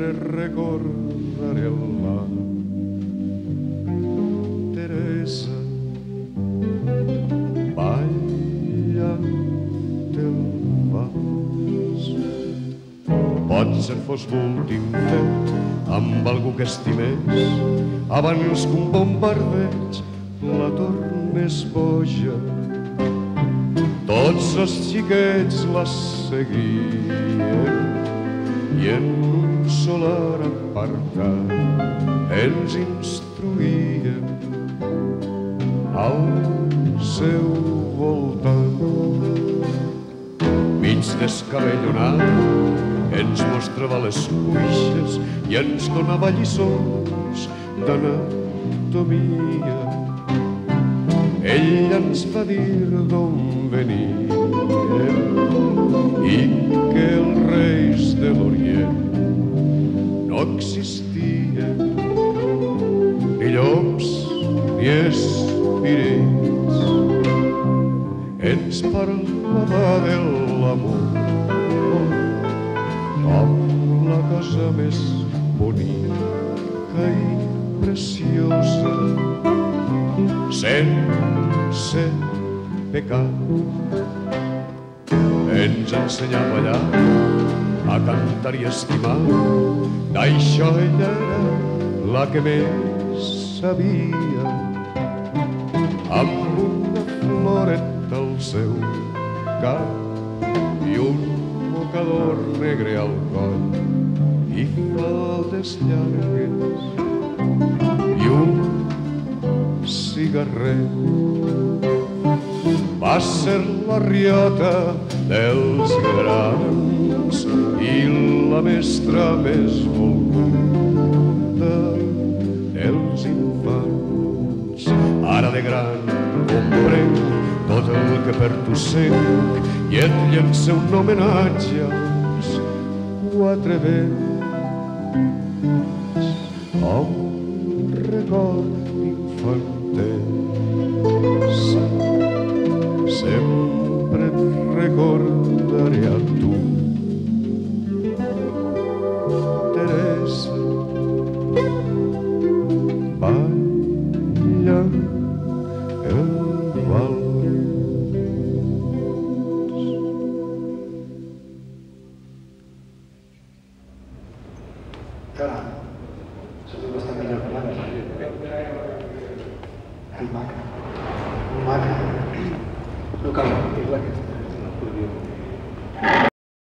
sempre recordaré la Teresa ballant el vals pot ser fos l'últim fet amb algú que estimés. Abans que un bombardeig la tornes boja. Tots els xiquets la seguien. I en solar apartat ens instruïen al seu voltant. Mig descabellonat ens mostrava les cuixes i ens donava lliçons d'anatomia. Ell ens va dir d'on venien i no existien ni llops ni espirits. Ens parlava de l'amor com la cosa més bonica i preciosa sense pecat. Ens ensenyava allà a cantar i estimar, d'això ella era la que més sabia. Amb una floreta al seu cap i un mocador negre al coll i faldes llargues i un cigarret. Va ser la riota dels grans i la mestra més volguda dels infants. Ara de gran comprenc tot el que per tu sent i et llença un homenatge als quatre vents un record infantesa Τώρα, σου δίνω στα μίλια πολλά να Al Maca. Maca. No cabe, es la que está.